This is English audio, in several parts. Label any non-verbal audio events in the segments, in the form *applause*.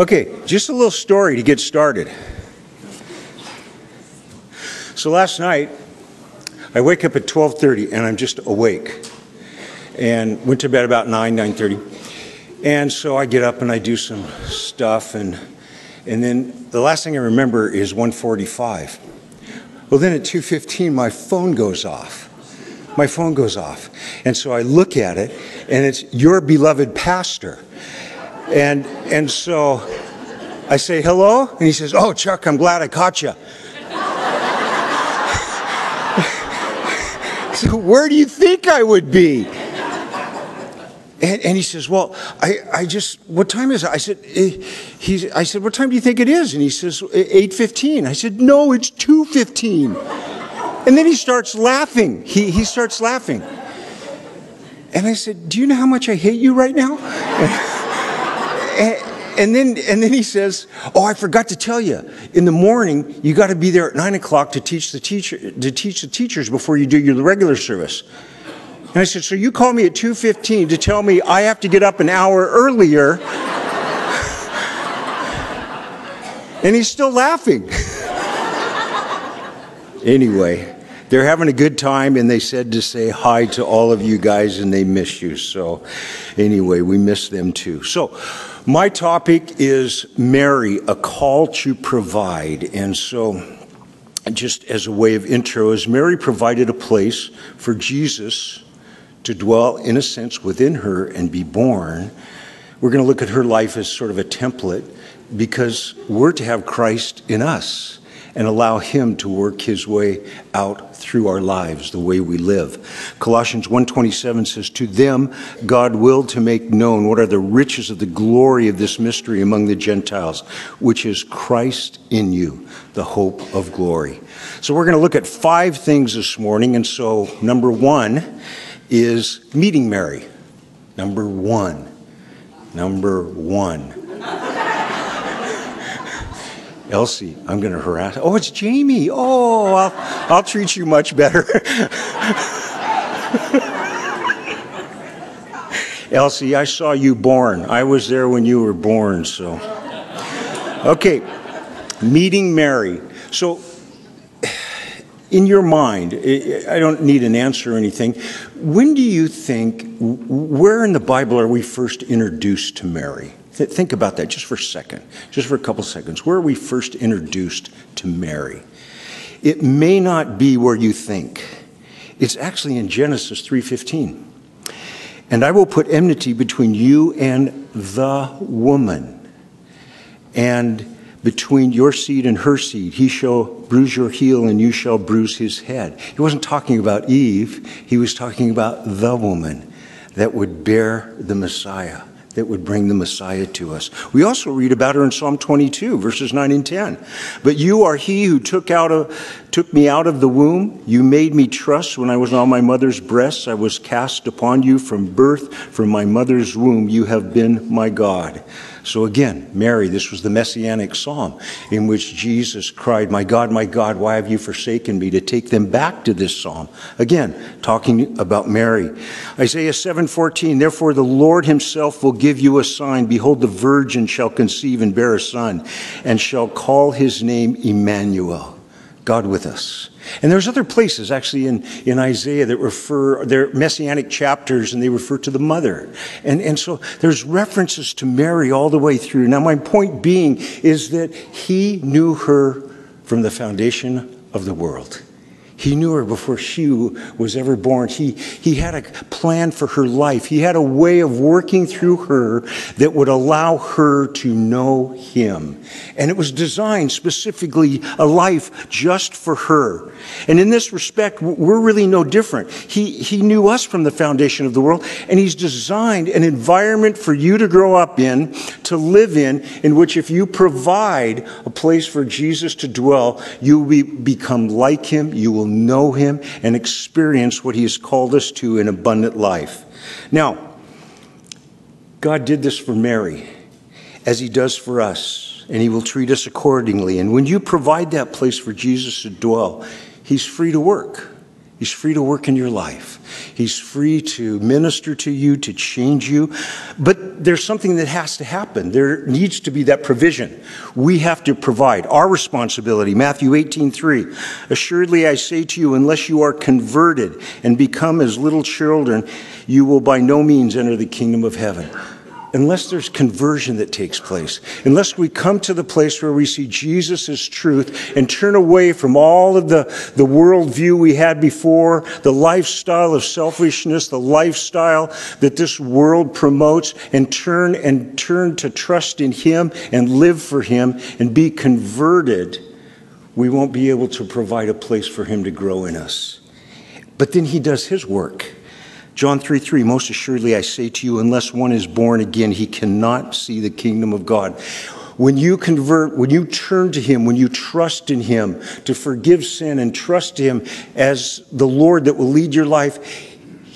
Okay, just a little story to get started. So last night, I wake up at 12:30 and I'm just awake. And went to bed about 9, 9:30. And so I get up and I do some stuff and and then the last thing I remember is 1:45. Well, then at 2:15 my phone goes off. My phone goes off. And so I look at it and it's your beloved pastor. And, and so I say, hello? And he says, oh, Chuck, I'm glad I caught you. *laughs* so where do you think I would be? And, and, he says, well, I, I just, what time is it? I said, eh, he, I said, what time do you think it is? And he says, 8.15. I said, no, it's 2.15. And then he starts laughing. He, he starts laughing. And I said, do you know how much I hate you right now? *laughs* and, then, and then he says, "Oh, I forgot to tell you. In the morning, you got to be there at nine o'clock to teach the teacher to teach the teachers before you do your regular service." And I said, "So you call me at two fifteen to tell me I have to get up an hour earlier?" *laughs* and he's still laughing. *laughs* anyway, they're having a good time, and they said to say hi to all of you guys, and they miss you. So, anyway, we miss them too. So, my topic is Mary, a call to provide. And so, just as a way of intro, as Mary provided a place for Jesus to dwell, in a sense, within her and be born, we're going to look at her life as sort of a template because we're to have Christ in us and allow him to work his way out through our lives the way we live. Colossians 1.27 says to them god willed to make known what are the riches of the glory of this mystery among the gentiles which is christ in you the hope of glory. So we're going to look at five things this morning and so number one is meeting mary. Number one. Number one Elsie, I'm going to harass. Oh, it's Jamie. Oh, I'll, I'll treat you much better. *laughs* Elsie, I saw you born. I was there when you were born, so. Okay, meeting Mary. So, in your mind, I don't need an answer or anything. When do you think, where in the Bible are we first introduced to Mary? Think about that just for a second, just for a couple seconds. Where are we first introduced to Mary? It may not be where you think. It's actually in Genesis 3:15. And I will put enmity between you and the woman, and between your seed and her seed. He shall bruise your heel, and you shall bruise his head. He wasn't talking about Eve, he was talking about the woman that would bear the Messiah that would bring the Messiah to us. We also read about her in Psalm 22, verses 9 and 10. But you are he who took, out of, took me out of the womb. You made me trust when I was on my mother's breasts. I was cast upon you from birth. From my mother's womb, you have been my God. So again, Mary, this was the messianic psalm in which Jesus cried, My God, my God, why have you forsaken me? To take them back to this psalm. Again, talking about Mary. Isaiah 7:14, Therefore the Lord himself will give you a sign. Behold, the virgin shall conceive and bear a son, and shall call his name Emmanuel, God with us. And there's other places actually in, in Isaiah that refer, they're messianic chapters and they refer to the mother. And, and so there's references to Mary all the way through. Now, my point being is that he knew her from the foundation of the world. He knew her before she was ever born. He, he had a plan for her life. He had a way of working through her that would allow her to know him. And it was designed specifically a life just for her. And in this respect, we're really no different. He, he knew us from the foundation of the world, and he's designed an environment for you to grow up in, to live in, in which if you provide a place for Jesus to dwell, you will be, become like him. You will know Him and experience what He has called us to in abundant life. Now, God did this for Mary as He does for us, and He will treat us accordingly. And when you provide that place for Jesus to dwell, He's free to work. He's free to work in your life. He's free to minister to you, to change you. But there's something that has to happen. There needs to be that provision. We have to provide our responsibility. Matthew 18, 3. Assuredly, I say to you, unless you are converted and become as little children, you will by no means enter the kingdom of heaven unless there's conversion that takes place, unless we come to the place where we see Jesus as truth and turn away from all of the, the worldview we had before, the lifestyle of selfishness, the lifestyle that this world promotes, and turn and turn to trust in Him and live for Him and be converted, we won't be able to provide a place for Him to grow in us. But then He does His work. John 3 3, most assuredly I say to you, unless one is born again, he cannot see the kingdom of God. When you convert, when you turn to Him, when you trust in Him to forgive sin and trust Him as the Lord that will lead your life,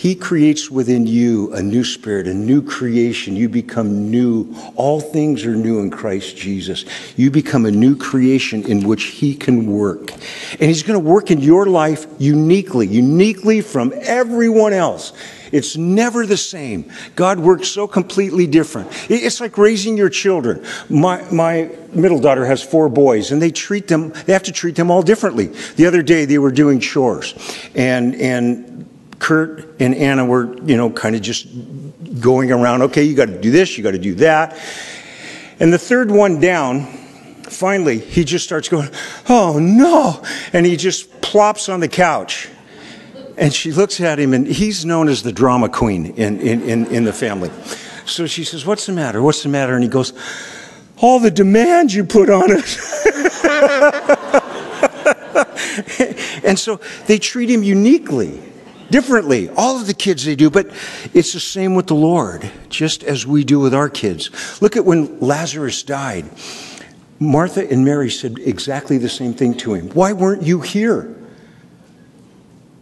he creates within you a new spirit, a new creation. You become new. All things are new in Christ Jesus. You become a new creation in which He can work. And He's going to work in your life uniquely, uniquely from everyone else. It's never the same. God works so completely different. It's like raising your children. My, my middle daughter has four boys, and they treat them, they have to treat them all differently. The other day, they were doing chores, and, and Kurt and Anna were, you know, kind of just going around, okay, you got to do this, you got to do that. And the third one down, finally, he just starts going, oh no. And he just plops on the couch. And she looks at him, and he's known as the drama queen in, in, in, in the family. So she says, What's the matter? What's the matter? And he goes, All the demands you put on us. *laughs* and so they treat him uniquely differently. All of the kids they do, but it's the same with the Lord, just as we do with our kids. Look at when Lazarus died. Martha and Mary said exactly the same thing to him. Why weren't you here?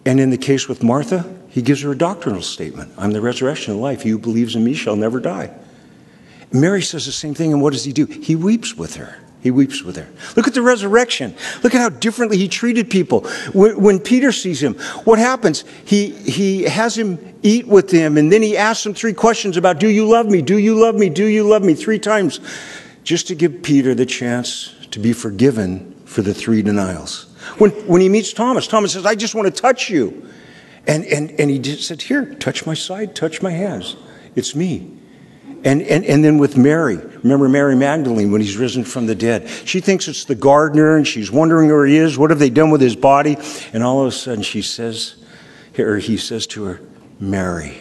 And in the case with Martha, he gives her a doctrinal statement I'm the resurrection and life. He who believes in me shall never die. Mary says the same thing, and what does he do? He weeps with her. He weeps with her. Look at the resurrection. Look at how differently he treated people. When, Peter sees him, what happens? He, he has him eat with him, and then he asks him three questions about, Do you love me? Do you love me? Do you love me? Three times, just to give Peter the chance to be forgiven for the three denials. When, when he meets Thomas, Thomas says, I just want to touch you. And, and, and he said, Here, touch my side, touch my hands. It's me. And, and, and then with Mary, remember Mary Magdalene when he's risen from the dead? She thinks it's the gardener and she's wondering where he is. What have they done with his body? And all of a sudden she says, or he says to her, Mary.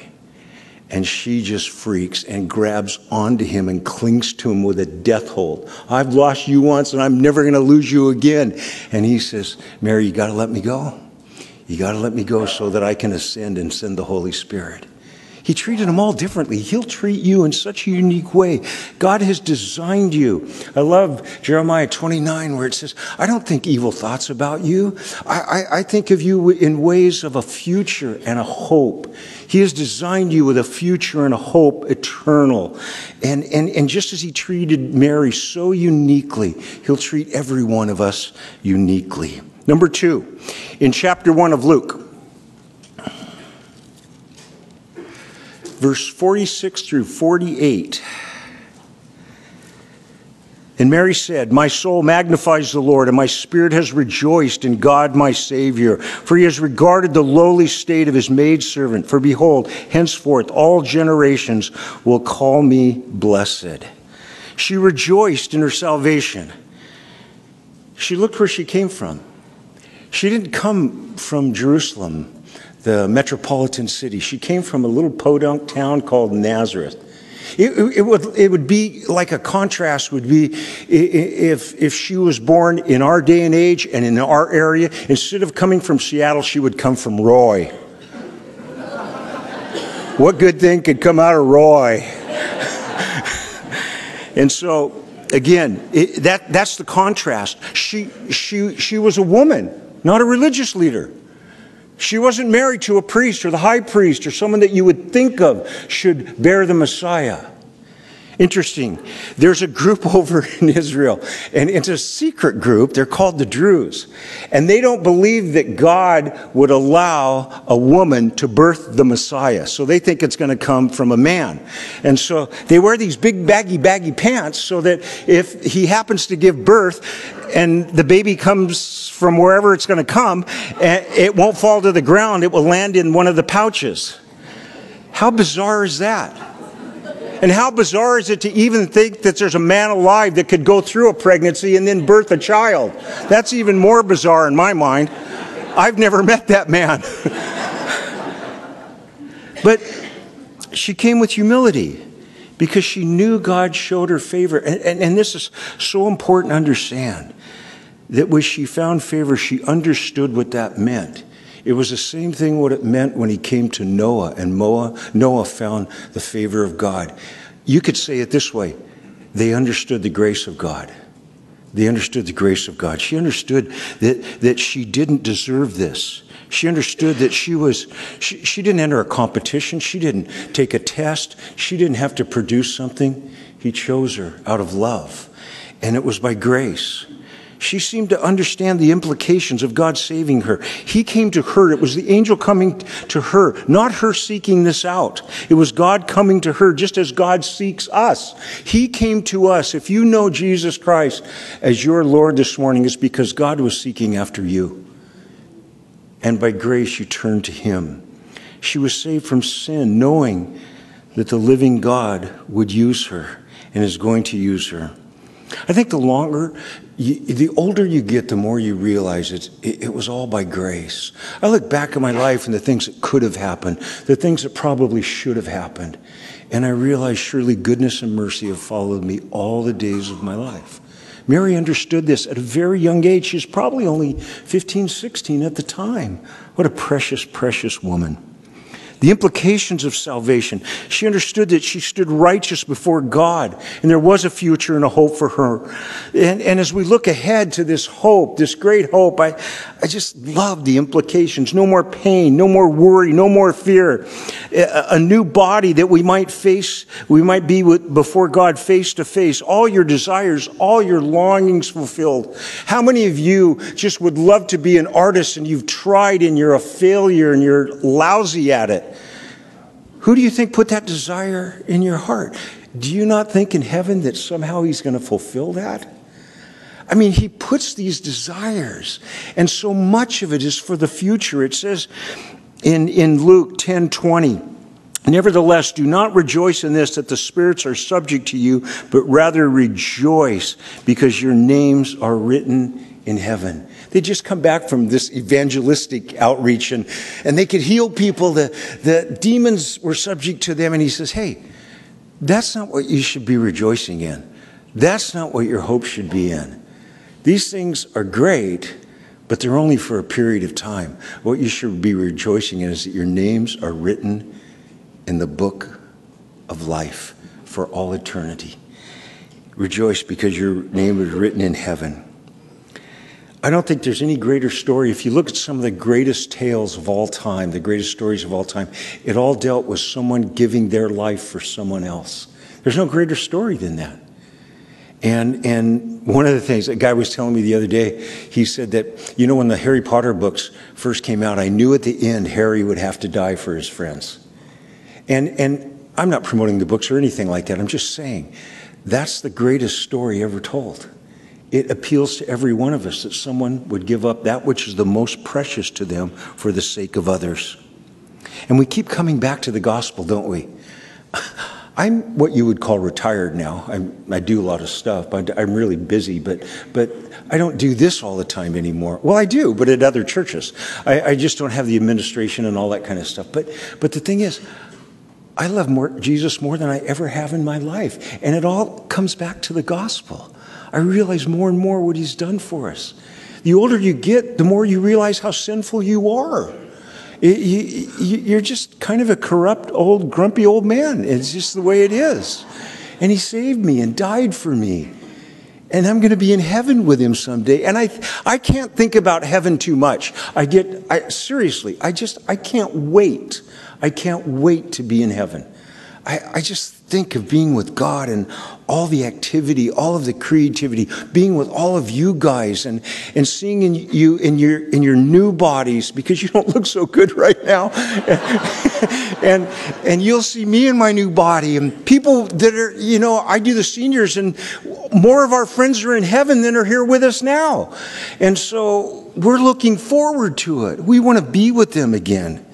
And she just freaks and grabs onto him and clings to him with a death hold. I've lost you once and I'm never going to lose you again. And he says, Mary, you got to let me go. You got to let me go so that I can ascend and send the Holy Spirit. He treated them all differently. He'll treat you in such a unique way. God has designed you. I love Jeremiah 29 where it says, I don't think evil thoughts about you. I, I, I think of you in ways of a future and a hope. He has designed you with a future and a hope eternal. And, and, and just as he treated Mary so uniquely, he'll treat every one of us uniquely. Number two, in chapter one of Luke, verse 46 through 48. And Mary said, My soul magnifies the Lord, and my spirit has rejoiced in God my Savior, for he has regarded the lowly state of his maidservant. For behold, henceforth all generations will call me blessed. She rejoiced in her salvation. She looked where she came from. She didn't come from Jerusalem the metropolitan city. She came from a little podunk town called Nazareth. It, it, would, it would be like a contrast would be if, if she was born in our day and age and in our area, instead of coming from Seattle, she would come from Roy. what good thing could come out of Roy? *laughs* and so, again, it, that, that's the contrast. She, she, she was a woman, not a religious leader. She wasn't married to a priest or the high priest or someone that you would think of should bear the Messiah. Interesting. There's a group *laughs* over in Israel, and it's a secret group. They're called the Druze. And they don't believe that God would allow a woman to birth the Messiah. So they think it's going to come from a man. And so they wear these big, baggy, baggy pants so that if he happens to give birth, and the baby comes from wherever it's going to come, it won't fall to the ground. It will land in one of the pouches. How bizarre is that? And how bizarre is it to even think that there's a man alive that could go through a pregnancy and then birth a child? That's even more bizarre in my mind. I've never *laughs* met that man. *laughs* but she came with humility because she knew God showed her favor. And, and, and, this is so important to understand that when she found favor, she understood what that meant. It was the same thing what it meant when he came to Noah and Noah, Noah found the favor of God. You could say it this way they understood the grace of God. They understood the grace of God. She understood that, that she didn't deserve this. She understood that she was, she, she didn't enter a competition. She didn't take a test. She didn't have to produce something. He chose her out of love. And it was by grace. She seemed to understand the implications of God saving her. He came to her. It was the angel coming to her, not her seeking this out. It was God coming to her just as God seeks us. He came to us. If you know Jesus Christ as your Lord this morning, it's because God was seeking after you. And by grace, you turned to Him. She was saved from sin, knowing that the living God would use her and is going to use her. I think the longer, you, the older you get, the more you realize it, it was all by grace. I look back at my life and the things that could have happened, the things that probably should have happened, and I realize surely goodness and mercy have followed me all the days of my life. Mary understood this at a very young age. She was probably only 15, 16 at the time. What a precious, precious woman the implications of salvation. She understood that she stood righteous before God and there was a future and a hope for her. And, and as we look ahead to this hope, this great hope, I, I just love the implications. No more pain, no more worry, no more fear. A, a new body that we might face, we might be with, before God face to face. All your desires, all your longings fulfilled. How many of you just would love to be an artist and you've tried and you're a failure and you're lousy at it? Who do you think put that desire in your heart? Do you not think in heaven that somehow he's going to fulfill that? I mean, he puts these desires, and so much of it is for the future. It says in, in Luke 10 20, Nevertheless, do not rejoice in this that the spirits are subject to you, but rather rejoice because your names are written in heaven. They just come back from this evangelistic outreach and, and they could heal people. The, the demons were subject to them. And he says, Hey, that's not what you should be rejoicing in. That's not what your hope should be in. These things are great, but they're only for a period of time. What you should be rejoicing in is that your names are written in the book of life for all eternity. Rejoice because your name is written in heaven. I don't think there's any greater story. If you look at some of the greatest tales of all time, the greatest stories of all time, it all dealt with someone giving their life for someone else. There's no greater story than that. And, and one of the things, a guy was telling me the other day, he said that, you know, when the Harry Potter books first came out, I knew at the end Harry would have to die for his friends. And, and I'm not promoting the books or anything like that. I'm just saying that's the greatest story ever told it appeals to every one of us that someone would give up that which is the most precious to them for the sake of others. And we keep coming back to the gospel, don't we? *laughs* I'm what you would call retired now. I'm, i do a lot of stuff. I, I'm really busy, but, but I don't do this all the time anymore. Well, I do, but at other churches. I, I just don't have the administration and all that kind of stuff. But, but the thing is, I love more, Jesus more than I ever have in my life. And it all comes back to the gospel. I realize more and more what He's done for us. The older you get, the more you realize how sinful you are. You're just kind of a corrupt, old, grumpy old man. It's just the way it is. And He saved me and died for me. And I'm going to be in heaven with Him someday. And I, I can't think about heaven too much. I get, I, seriously, I just, I can't wait. I can't wait to be in heaven. I, I just think of being with God and all the activity, all of the creativity, being with all of you guys and, and seeing in you in your in your new bodies because you don't look so good right now. *laughs* and and you'll see me in my new body and people that are, you know, I do the seniors and more of our friends are in heaven than are here with us now. And so we're looking forward to it. We want to be with them again.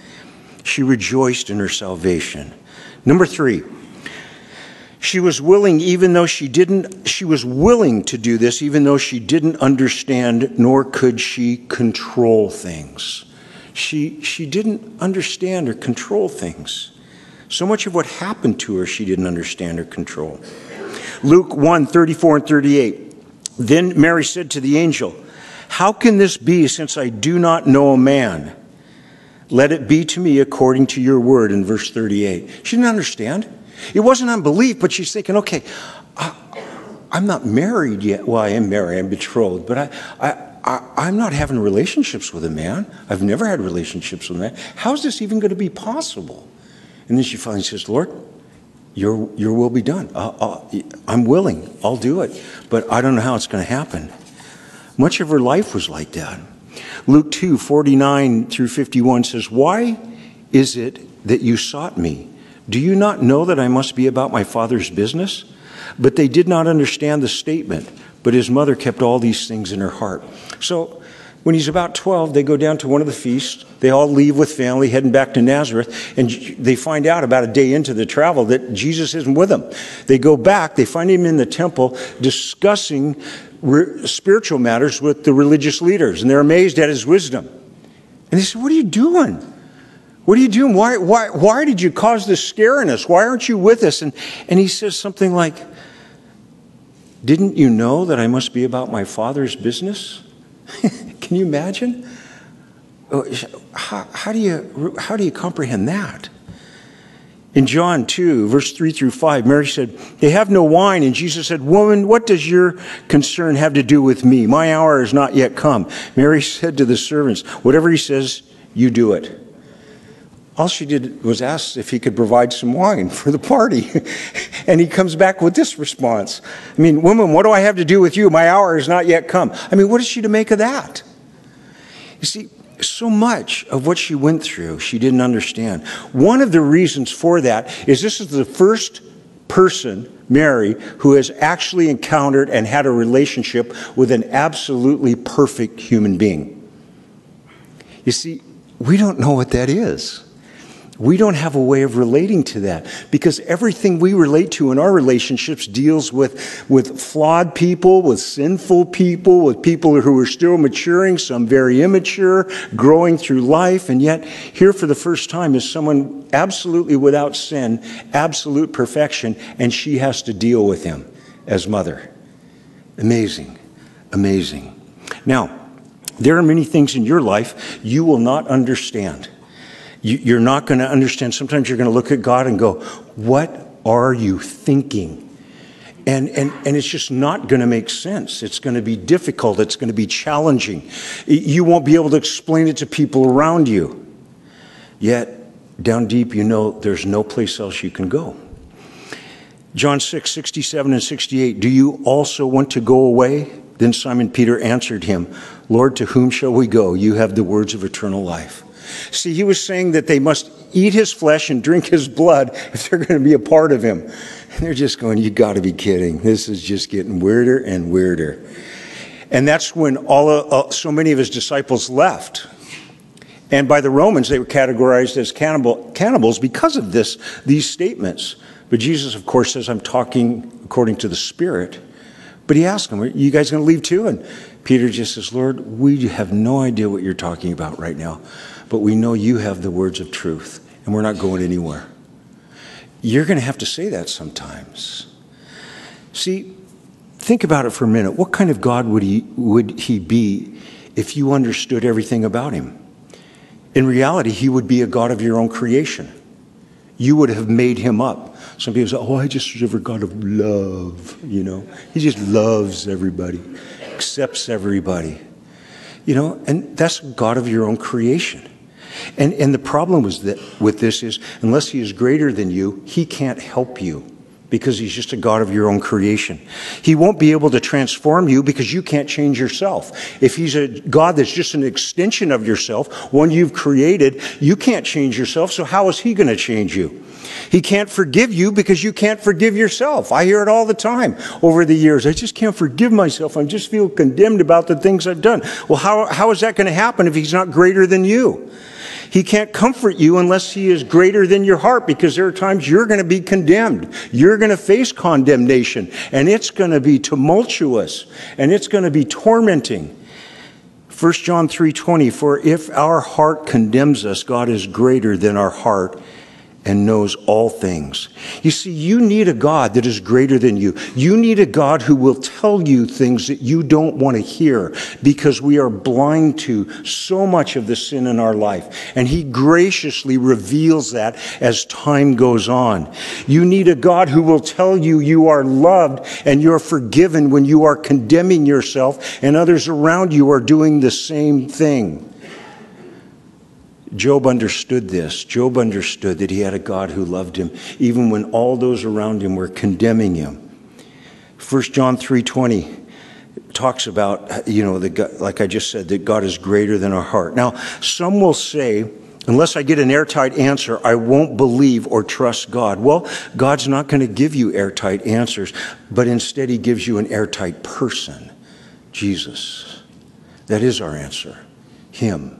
She rejoiced in her salvation. Number three, she was willing, even though she didn't, she was willing to do this, even though she didn't understand, nor could she control things. She, she didn't understand or control things. So much of what happened to her, she didn't understand or control. Luke 1 34 and 38. Then Mary said to the angel, How can this be since I do not know a man? Let it be to me according to your word in verse 38. She didn't understand. It wasn't unbelief, but she's thinking, okay, I, am not married yet. Well, I am married, I'm betrothed, but I, I, I, am not having relationships with a man. I've never had relationships with a man. How is this even going to be possible? And then she finally says, Lord, your, your will be done. i I'm willing. I'll do it. But I don't know how it's going to happen. Much of her life was like that. Luke 2 49 through 51 says, Why is it that you sought me? Do you not know that I must be about my father's business? But they did not understand the statement, but his mother kept all these things in her heart. So when he's about 12, they go down to one of the feasts. They all leave with family, heading back to Nazareth, and they find out about a day into the travel that Jesus isn't with them. They go back, they find him in the temple discussing spiritual matters with the religious leaders, and they're amazed at his wisdom. And they say, What are you doing? What are you doing? Why, why, why did you cause this scare in us? Why aren't you with us? And, and he says something like, Didn't you know that I must be about my father's business? *laughs* Can you imagine? Oh, how, how, do you, how do you comprehend that? In John 2, verse 3 through 5, Mary said, They have no wine. And Jesus said, Woman, what does your concern have to do with me? My hour has not yet come. Mary *laughs* said to the servants, Whatever he says, you do it all she did was ask if he could provide some wine for the party. *laughs* and he comes back with this response I mean, woman, what do I have to do with you? My hour has not yet come. I mean, what is she to make of that? You see, so much of what she went through, she didn't understand. One of the reasons for that is this is the first person, Mary, who has actually encountered and had a relationship with an absolutely perfect human being. You see, we don't know what that is. We don't have a way of relating to that because everything we relate to in our relationships deals with, with flawed people, with sinful people, with people who are still maturing, some very immature, growing through life. And yet, here for the first time is someone absolutely without sin, absolute perfection, and she has to deal with him as mother. Amazing. Amazing. Now, there are many things in your life you will not understand. You, are not going to understand. Sometimes you're going to look at God and go, What are you thinking? And, and, and it's just not going to make sense. It's going to be difficult. It's going to be challenging. You won't be able to explain it to people around you. Yet, down deep, you know there's no place else you can go. John 6, 67 and 68. Do you also want to go away? Then Simon Peter answered him, Lord, to whom shall we go? You have the words of eternal life. See, he was saying that they must eat his flesh and drink his blood if they're going to be a part of him. And they're just going, You got to be kidding. This is just getting weirder and weirder. And that's when all of, uh, so many of his disciples left. And by the Romans, they were categorized as cannibal, cannibals because of this, these statements. But Jesus, of course, says, I'm talking according to the Spirit. But he asked them, Are you guys going to leave too? And Peter just says, Lord, we have no idea what you're talking about right now but we know you have the words of truth, and we're not going anywhere. You're going to have to say that sometimes. See, think about it for a minute. What kind of God would he, would he be if you understood everything about him? In reality, he would be a God of your own creation. You would have made him up. Some people say, Oh, I just serve a God of love, you know. He just loves everybody, accepts everybody. You know, and that's God of your own creation. And, and the problem was that with this is unless he is greater than you, he can't help you. because he's just a God of your own creation. He won't be able to transform you because you can't change yourself. If he's a God that's just an extension of yourself, one you've created, you can't change yourself, so how is he going to change you? He can't forgive you because you can't forgive yourself. I hear it all the time over the years. I just can't forgive myself. I just feel condemned about the things I've done. Well, how, how is that going to happen if he's not greater than you? He can't comfort you unless he is greater than your heart because there are times you're going to be condemned. You're going to face condemnation and it's going to be tumultuous and it's going to be tormenting. 1 John 3:20 For if our heart condemns us God is greater than our heart and knows all things. You see, you need a God that is greater than you. You need a God who will tell you things that you don't want to hear because we are blind to so much of the sin in our life. And He graciously reveals that as time goes on. You need a God who will tell you you are loved and you're forgiven when you are condemning yourself and others around you are doing the same thing. Job understood this. Job understood that he had a God who loved him even when all those around him were condemning him. 1 John 3:20 talks about you know the like I just said that God is greater than our heart. Now, some will say Unless I get an airtight answer, I won't believe or trust God. Well, God's not going to give you airtight answers, but instead, He gives you an airtight person Jesus. That is our answer Him.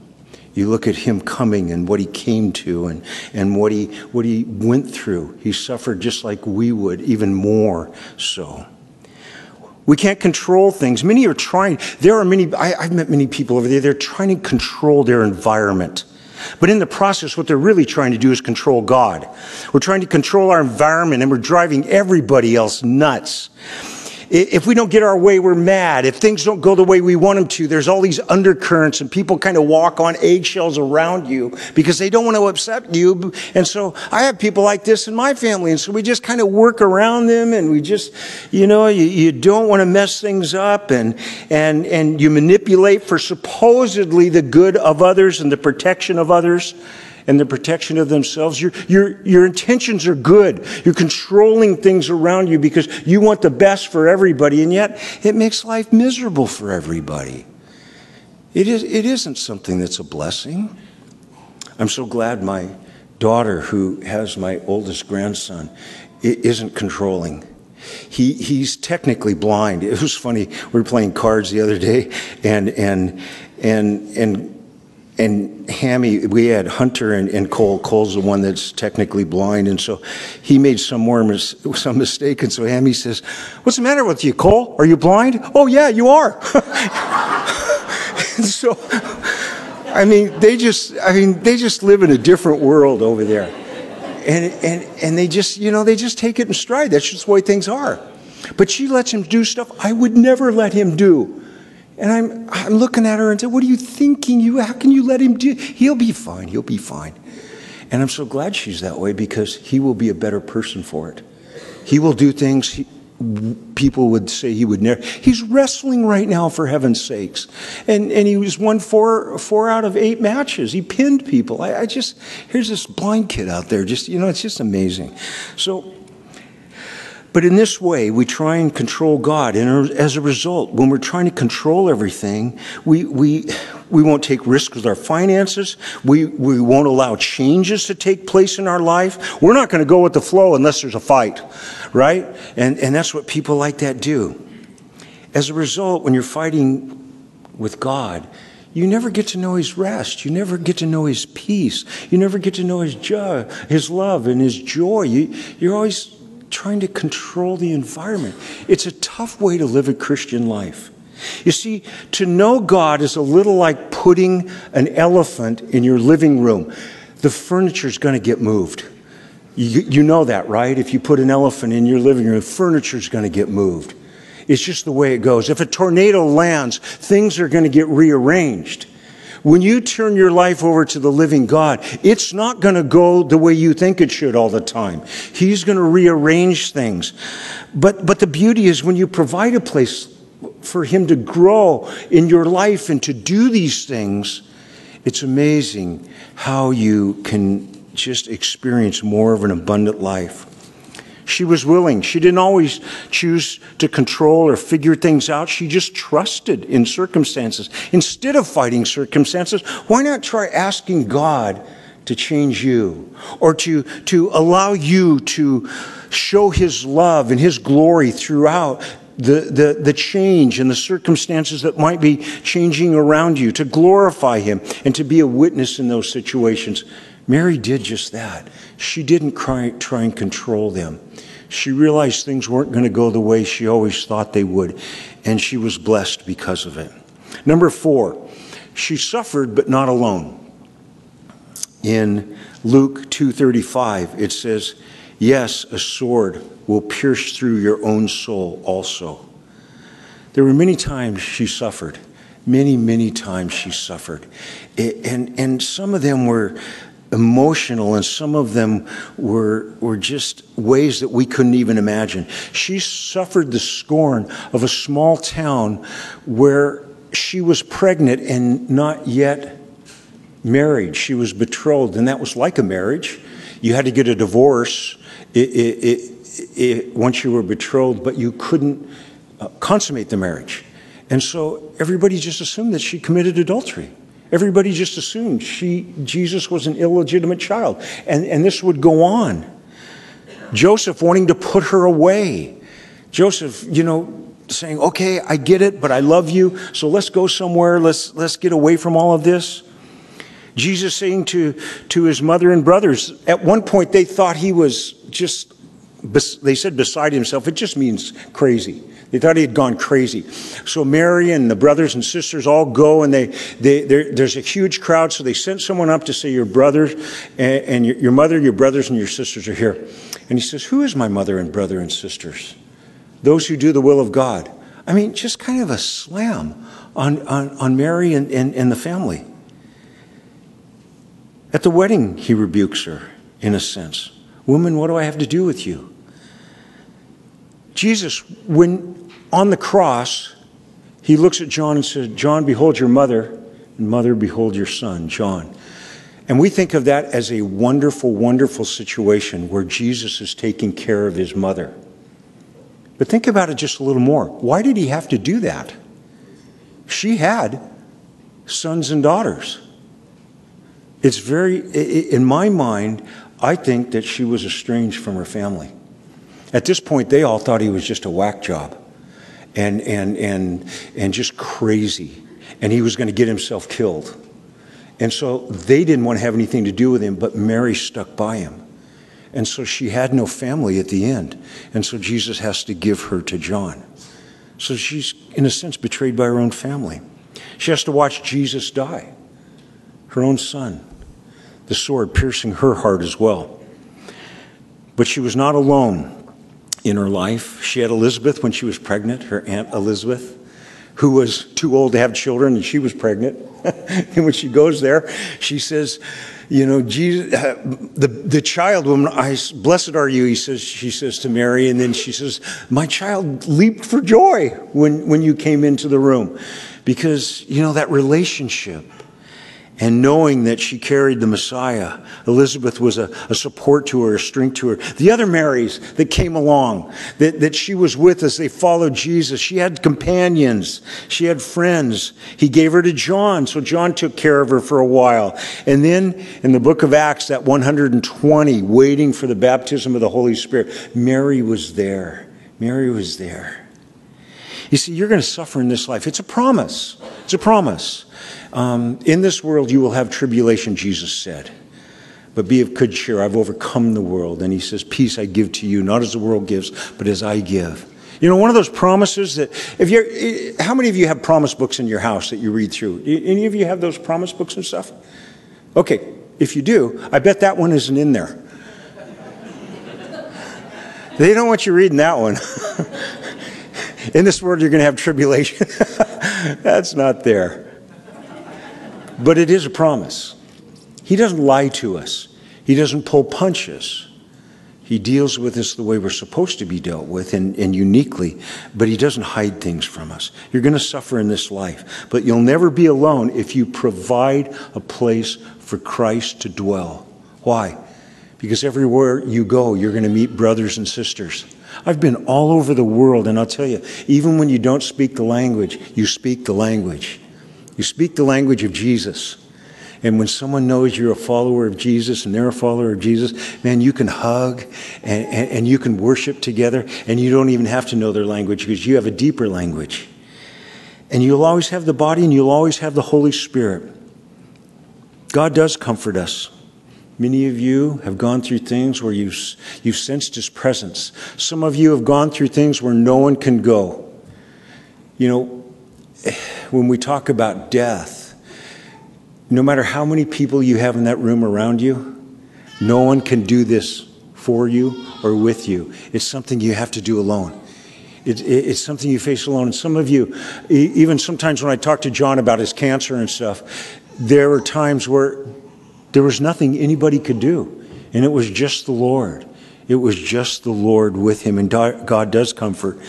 You look at him coming and what he came to and, and what, he, what he went through. He suffered just like we would, even more so. We can't control things. Many are trying. There are many, I, have met many people over there, they're trying to control their environment. But in the process, what they're really trying to do is control God. We're trying to control our environment and we're driving everybody else nuts. If we don't get our way, we're mad. If things don't go the way we want them to, there's all these undercurrents and people kind of walk on eggshells around you because they don't want to upset you. And so I have people like this in my family. And so we just kind of work around them and we just, you know, you, you don't want to mess things up and, and, and you manipulate for supposedly the good of others and the protection of others and the protection of themselves. Your, your, your intentions are good. You're controlling things around you because you want the best for everybody, and yet it makes life miserable for everybody. It, is, it isn't something that's a blessing. I'm so glad my daughter, who has my oldest grandson, isn't controlling. He, he's technically blind. *laughs* It was funny. We were playing cards the other day, and, and, and, and and Hammy, we had Hunter and, and, Cole. Cole's the one that's technically blind, and so he made some more mis- some mistake. And so Hammy says, "What's the matter with you, Cole? Are you blind?" "Oh yeah, you are." and *laughs* so, I mean, they just, I mean, they just live in a different world over there, and and and they just, you know, they just take it in stride. That's just the way things are. But she lets him do stuff I would never let him do. And I'm, I'm looking at her and say, What are you thinking? You, how can you let him do? He'll be fine. He'll be fine. And I'm so glad she's that way because he will be a better person for it. He will do things he, people would say he would never. He's wrestling right now, for heaven's sakes. And, and he was won four, four out of eight matches. He pinned people. I, I just, here's this blind kid out there. Just, you know, it's just amazing. So, but in this way, we try and control God. And as a result, when we're trying to control everything, we, we, we won't take risks with our finances. We, we won't allow changes to take place in our life. We're not going to go with the flow unless there's a fight, right? And, and that's what people like that do. As a result, when you're fighting with God, you never get to know his rest. You never get to know his peace. You never get to know his his love and his joy. You, you're always trying to control the environment. It's a tough way to live a Christian life. You see, to know God is a little like putting an elephant in your living room. The furniture is going to get moved. You, you know that, right? If you put an elephant in your living room, furniture is going to get moved. It's just the way it goes. If a tornado lands, things are going to get rearranged. When you turn your life over to the living God, it's not going to go the way you think it should all the time. He's going to rearrange things. But, but the beauty is when you provide a place for Him to grow in your life and to do these things, it's amazing how you can just experience more of an abundant life. She was willing. She didn't always choose to control or figure things out. She just trusted in circumstances. Instead of fighting circumstances, why not try asking God to change you or to, to allow you to show His love and His glory throughout the, the, the change and the circumstances that might be changing around you, to glorify Him and to be a witness in those situations. Mary did just that. She didn't try, try and control them. She realized things weren't going to go the way she always thought they would, and she was blessed because of it. Number four, she suffered but not alone. In Luke 2:35 it says, "Yes, a sword will pierce through your own soul also." There were many times she suffered. Many, many times she suffered. And, and some of them were emotional, and some of them were, were just ways that we couldn't even imagine. She suffered the scorn of a small town where she was pregnant and not yet married. She was betrothed, and that was like a marriage. You had to get a divorce it, it, it, once you were betrothed, but you couldn't uh, consummate the marriage. And so everybody just assumed that she committed adultery. Everybody just assumed she, Jesus was an illegitimate child. And, and this would go on. Joseph wanting to put her away. Joseph, you know, saying, okay, I get it, but I love you, so let's go somewhere, let's, let's get away from all of this. Jesus saying to, to his mother and brothers, at one point they thought he was just, they said beside himself, it just means crazy. They thought he had gone crazy. So Mary and the brothers and sisters all go, and they, they there's a huge crowd. So they sent someone up to say, "Your brothers and, and your, your mother, your brothers, and your sisters are here." And he says, "Who is my mother and brother and sisters? Those who do the will of God." I mean, just kind of a slam on on, on Mary and, and, and the family. At the wedding, he rebukes her, in a sense. Woman, what do I have to do with you? Jesus, when on the cross, he looks at John and says, John, behold your mother, and mother, behold your son, John. And we think of that as a wonderful, wonderful situation where Jesus is taking care of his mother. But think about it just a little more. Why did he have to do that? She had sons and daughters. It's very, in my mind, I think that she was estranged from her family. At this point, they all thought he was just a whack job and, and, and, and just crazy. And he was going to get himself killed. And so they didn't want to have anything to do with him, but Mary stuck by him. And so she had no family at the end. And so Jesus has to give her to John. So she's, in a sense, betrayed by her own family. She has to watch Jesus die, her own son the sword piercing her heart as well. But she was not alone in her life. She had Elizabeth when she was pregnant, her Aunt Elizabeth, who was too old to have children, and she was pregnant. *laughs* and when she goes there, she says, you know, Jesus, uh, the, the child woman, I, blessed are you, he says, she says to Mary, and then she says, my child leaped for joy when, when you came into the room. Because, you know, that relationship and knowing that she carried the Messiah. Elizabeth was a, a, support to her, a strength to her. The other Marys that came along, that, that she was with as they followed Jesus, she had companions, she had friends. He gave her to John, so John took care of her for a while. And then in the book of Acts, that 120 waiting for the baptism of the Holy Spirit, Mary was there. Mary was there. You see, you're going to suffer in this life. It's a promise. It's a promise. Um, in this world you will have tribulation, Jesus said. But be of good cheer. I've overcome the world. And he says, Peace I give to you, not as the world gives, but as I give. You know, one of those promises that, if you're, eh, how many of you have promise books in your house that you read through? Any of you have those promise books and stuff? Okay, if you do, I bet that one isn't in there. *laughs* they don't want you reading that one. *laughs* in this world, you're going to have tribulation. *laughs* That's not there. But it is a promise. He doesn't lie to us, He doesn't pull punches. He deals with us the way we're supposed to be dealt with and, and uniquely, but He doesn't hide things from us. You're going to suffer in this life, but you'll never be alone if you provide a place for Christ to dwell. Why? because everywhere you go, you're going to meet brothers and sisters. I've been all over the world, and I'll tell you, even when you don't speak the language, you speak the language. You speak the language of Jesus. And when someone knows you're a follower of Jesus and they're a follower of Jesus, man, you can hug and, and, and, you can worship together, and you don't even have to know their language because you have a deeper language. And you'll always have the body and you'll always have the Holy Spirit. God does comfort us. Many of you have gone through things where you've, you've sensed His presence. Some of you have gone through things where no one can go. You know, *sighs* when we talk about death, no matter how many people you have in that room around you, no one can do this for you or with you. It's something you have to do alone. It, it, it's something you face alone. And some of you, even sometimes when I talk to John about his cancer and stuff, there are times where there was nothing anybody could do, and it was just the Lord. It was just the Lord with him, and God does comfort.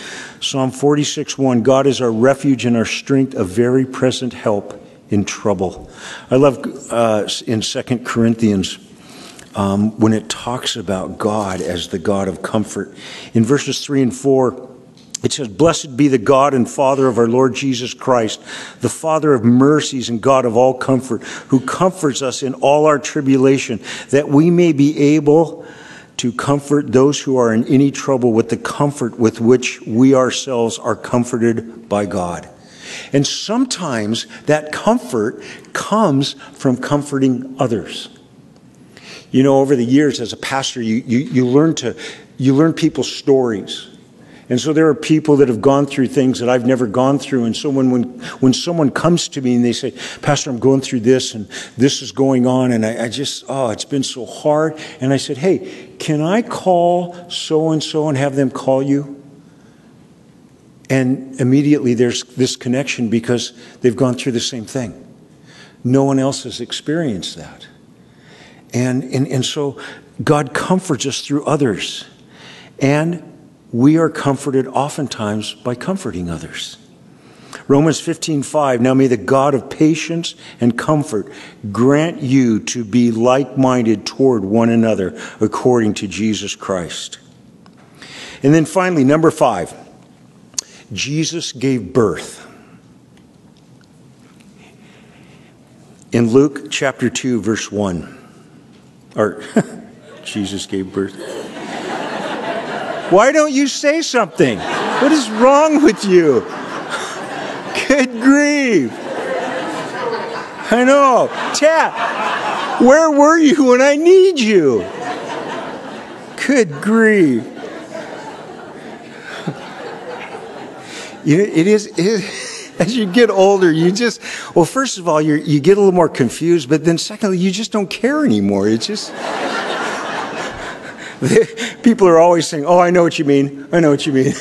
Psalm 46 1 God is our refuge and our strength, a very present help in trouble. I love uh, in 2 Corinthians um, when it talks about God as the God of comfort. In verses 3 and 4, it says, Blessed be the God and Father of our Lord Jesus Christ, the Father of mercies and God of all comfort, who comforts us in all our tribulation, that we may be able to comfort those who are in any trouble with the comfort with which we ourselves are comforted by God. And sometimes that comfort comes from comforting others. You know, over the years as a pastor, you, you, you learn to you learn people's stories and so there are people that have gone through things that I've never gone through. And so when, when, when someone comes to me and they say, Pastor, I'm going through this and this is going on, and I, I just, oh, it's been so hard. And I said, Hey, can I call so and so and have them call you? And immediately there's this connection because they've gone through the same thing. No one else has experienced that. And, and, and so God comforts us through others. And we are comforted oftentimes by comforting others. Romans 15:5 Now may the God of patience and comfort grant you to be like-minded toward one another according to Jesus Christ. And then finally number 5 Jesus gave birth. In Luke chapter 2 verse 1 or *laughs* Jesus gave birth why don't you say something? What is wrong with you? Good grief. I know. Tat, where were you when I need you? Good grief. It is, it is, *laughs* as you get older, you just, well, first of all, you you get a little more confused, but then secondly, you just don't care anymore. It's just. *laughs* People are always saying, "Oh, I know what you mean. I know what you mean."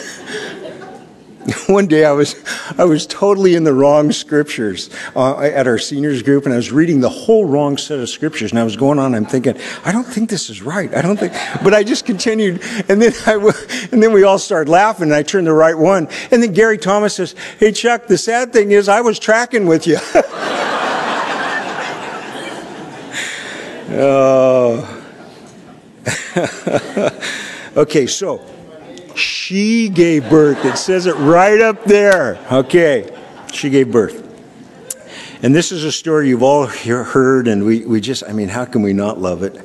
*laughs* One day I was, I was totally in the wrong scriptures uh, at our seniors group, and I was reading the whole wrong set of scriptures. And I was going on, I'm thinking, I don't think this is right. I don't think, but I just continued, and then I, and then we all started laughing, and I turned the right one. And then Gary Thomas says, "Hey Chuck, the sad thing is, I was tracking with you." *laughs* oh. *laughs* okay, so she gave birth. It says it right up there. Okay, she gave birth. And this is a story you've all heard, and we, we just, I mean, how can we not love it?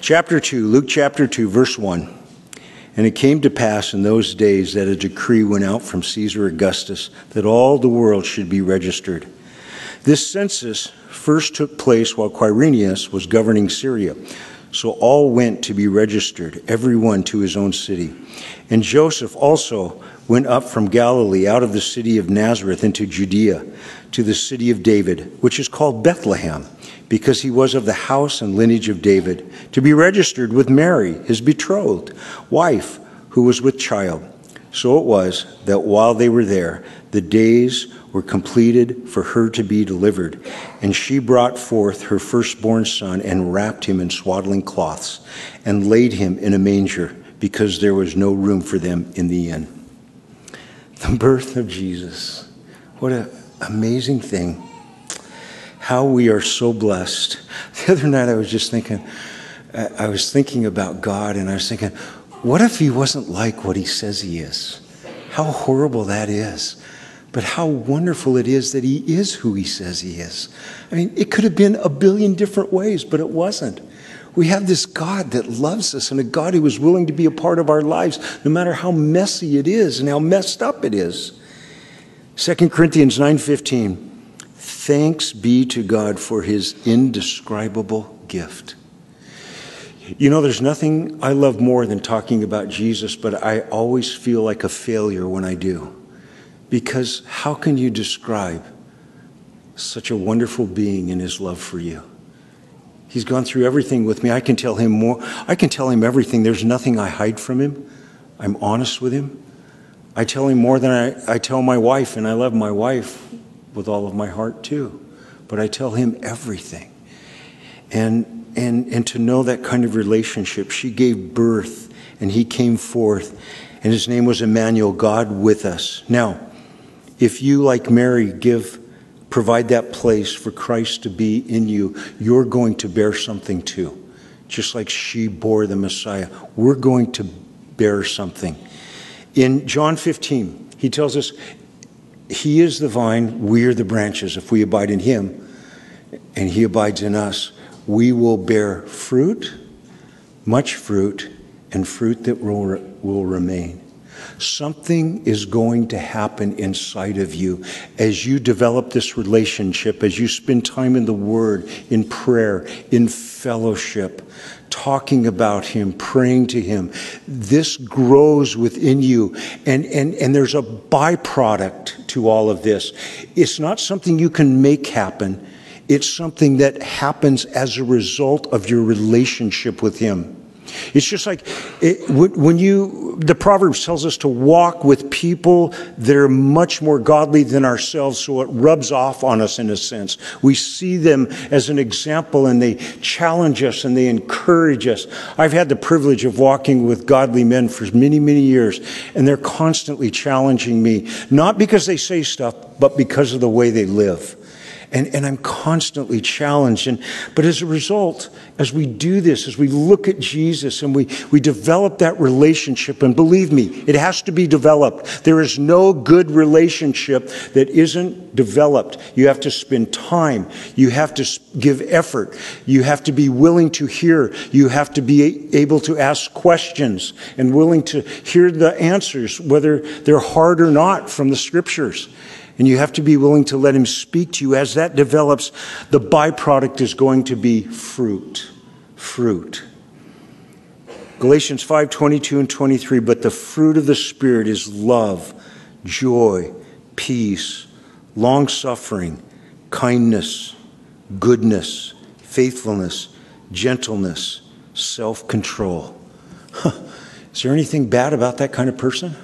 Chapter 2, Luke chapter 2, verse 1. And it came to pass in those days that a decree went out from Caesar Augustus that all the world should be registered. This census first took place while Quirinius was governing Syria. So all went to be registered, everyone to his own city. And Joseph also went up from Galilee out of the city of Nazareth into Judea to the city of David, which is called Bethlehem, because he was of the house and lineage of David, to be registered with Mary, his betrothed wife, who was with child. So it was that while they were there, the days were completed for her to be delivered. And she brought forth her firstborn son and wrapped him in swaddling cloths and laid him in a manger because there was no room for them in the inn. The birth of Jesus. What an amazing thing. How we are so blessed. The other night I was just thinking, I was thinking about God and I was thinking, what if he wasn't like what he says he is? How horrible that is. But how wonderful it is that he is who he says he is. I mean, it could have been a billion different ways, but it wasn't. We have this God that loves us and a God who is willing to be a part of our lives, no matter how messy it is and how messed up it is. 2 Corinthians 9:15 Thanks be to God for his indescribable gift. You know, there's nothing I love more than talking about Jesus, but I always feel like a failure when I do. Because how can you describe such a wonderful being in his love for you? He's gone through everything with me. I can tell him more. I can tell him everything. There's nothing I hide from him. I'm honest with him. I tell him more than I, I tell my wife, and I love my wife with all of my heart too. But I tell him everything. And, and, and to know that kind of relationship, she gave birth and he came forth, and his name was Emmanuel, God with us. Now, if you, like Mary, give, provide that place for Christ to be in you, you're going to bear something too. Just like she bore the Messiah, we're going to bear something. In John 15, he tells us, he is the vine, we are the branches. If we abide in Him and He abides in us, we will bear fruit, much fruit, and fruit that will, will remain. Something is going to happen inside of you as you develop this relationship, as you spend time in the Word, in prayer, in fellowship, talking about Him, praying to Him. This grows within you, and, and, and there's a byproduct to all of this. It's not something you can make happen, it's something that happens as a result of your relationship with Him. It's just like it, when you, the Proverbs tells us to walk with people that are much more godly than ourselves, so it rubs off on us in a sense. We see them as an example and they challenge us and they encourage us. I've had the privilege of walking with godly men for many, many years, and they're constantly challenging me, not because they say stuff, but because of the way they live. And, and I'm constantly challenged. And, but as a result, as we do this, as we look at Jesus and we, we develop that relationship, and believe me, it has to be developed. There is no good relationship that isn't developed. You have to spend time. You have to give effort. You have to be willing to hear. You have to be able to ask questions and willing to hear the answers, whether they're hard or not from the scriptures. And you have to be willing to let Him speak to you. As that develops, the byproduct is going to be fruit. Fruit. Galatians 5 22 and 23. But the fruit of the Spirit is love, joy, peace, long suffering, kindness, goodness, faithfulness, gentleness, self control. Huh. Is there anything bad about that kind of person?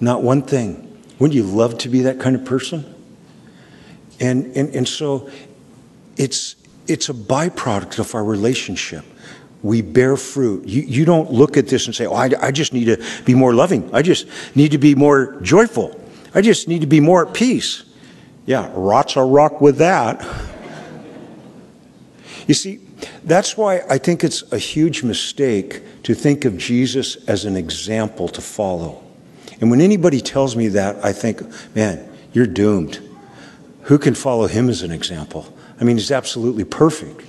Not one thing. Wouldn't you love to be that kind of person? And, and, and so it's, it's a byproduct of our relationship. We bear fruit. You, you don't look at this and say, oh, I, I just need to be more loving. I just need to be more joyful. I just need to be more at peace. Yeah, rots a rock with that. *laughs* You see, that's why I think it's a huge mistake to think of Jesus as an example to follow. And when anybody tells me that, I think, man, you're doomed. Who can follow him as an example? I mean, he's absolutely perfect.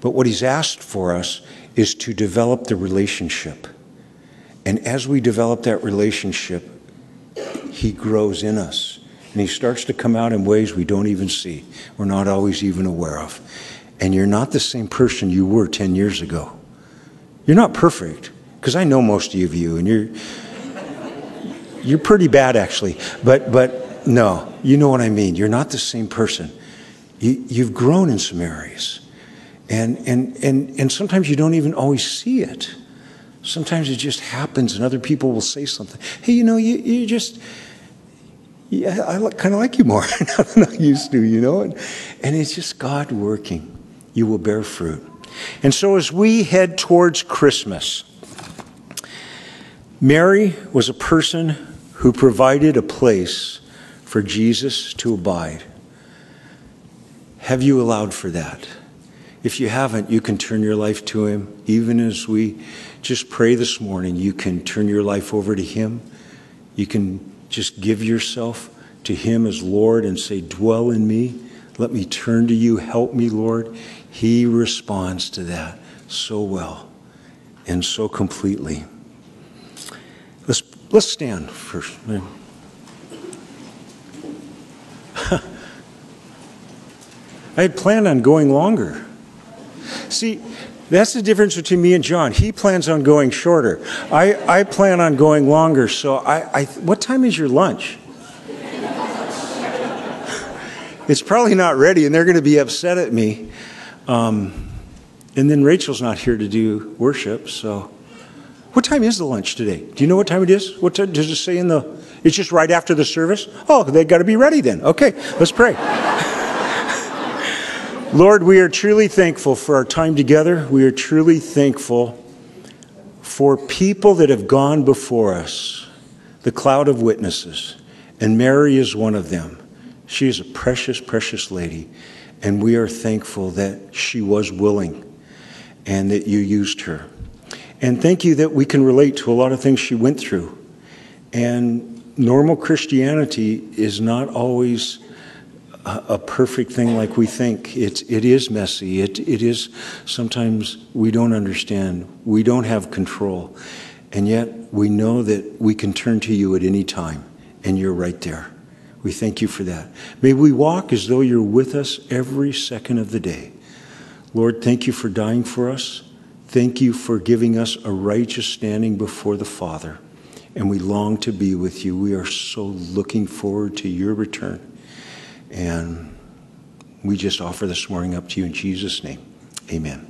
But what he's asked for us is to develop the relationship. And as we develop that relationship, he grows in us. And he starts to come out in ways we don't even see, we're not always even aware of. And you're not the same person you were 10 years ago. You're not perfect, because I know most of you, and you're you're pretty bad, actually. But, but no, you know what I mean. You're not the same person. You, you've grown in some areas. And, and, and, and sometimes you don't even always see it. Sometimes it just happens, and other people will say something. Hey, you know, you, you just, yeah, I kind of like you more *laughs* than I used to, you know? And, and it's just God working. You will bear fruit. And so as we head towards Christmas, Mary was a person who provided a place for Jesus to abide. Have you allowed for that? If you haven't, you can turn your life to Him. Even as we just pray this morning, you can turn your life over to Him. You can just give yourself to Him as Lord and say, Dwell in me. Let me turn to you. Help me, Lord. He responds to that so well and so completely. Let's, stand first. *laughs* I had planned on going longer. See, that's the difference between me and John. He plans on going shorter. I, I plan on going longer. So, I, I, what time is your lunch? *laughs* it's probably not ready, and they're going to be upset at me. Um, and then Rachel's not here to do worship. So, what time is the lunch today? Do you know what time it is? What time, does it say in the? It's just right after the service. Oh, they got to be ready then. Okay, let's pray. *laughs* Lord, we are truly thankful for our time together. We are truly thankful for people that have gone before us, the cloud of witnesses. And Mary is one of them. She is a precious, precious lady. And we are thankful that she was willing and that you used her. And thank you that we can relate to a lot of things she went through. And normal Christianity is not always a, perfect thing like we think. It, it is messy. It, it is sometimes we don't understand. We don't have control. And yet we know that we can turn to you at any time, and you're right there. We thank you for that. May we walk as though you're with us every second of the day. Lord, thank you for dying for us. Thank you for giving us a righteous standing before the Father. And we long to be with you. We are so looking forward to your return. And we just offer this morning up to you in Jesus' name. Amen.